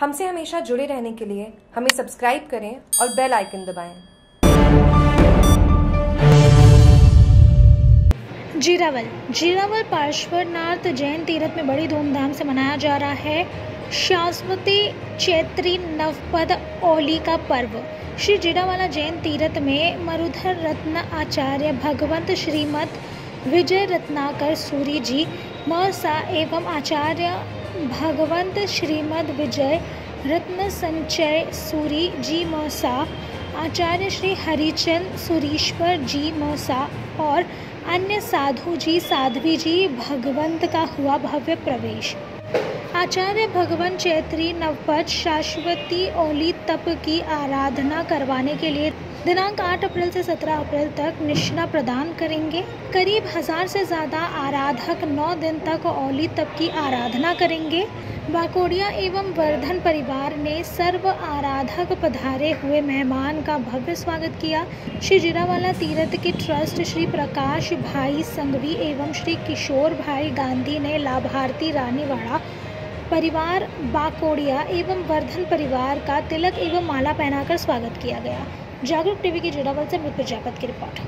हमसे हमेशा जुड़े रहने के लिए हमें सब्सक्राइब करें और बेल आइकन दबाएँ। जीरावल। जीरावल पार्श्वनाथ जैन तीर्थ में बड़ी धूमधाम से मनाया जा रहा है। शाश्वती चैत्री नवपद ओली का पर्व। श्री जीरावाला जैन तीर्थ में मरुधर रत्न आचार्य भगवंत श्रीमद विजय रत्नाकर सूरी जी मौसा एवं आचार्य भगवंत श्रीमद विजय, रत्न संचय सूरी, जी मौसा, आचार्य श्री हरिचंद सुरीश्वर, जी मौसा और अन्य साधु जी, साध्वी जी, भगवंत का हुआ भव्य प्रवेश। आचार्य भगवान चैत्री नवपद शाश्वती ओली तप की आराधना करवाने के लिए दिनांक 8 अप्रैल से 17 अप्रैल तक निष्णा प्रदान करेंगे। करीब हज़ार से ज़्यादा आराधक नौ दिन तक ओली तप की आराधना करेंगे। बाकोड़िया एवं वर्धन परिवार ने सर्व आराधक पधारे हुए मेहमान का भव्य स्वागत किया। श्री जिरावाला तीर्थ के ट्रस्ट श्री प्रकाश भाई संघवी एवं श्री किशोर भाई गांधी ने लाभार्थी रानीवाड़ा परिवार बाकोड़िया एवं वर्धन परिवार का तिलक एवं माला पहनाकर स्वागत किया गया। जागरूक टीवी की जोड़ावल से मृत प्रजापत की रिपोर्ट।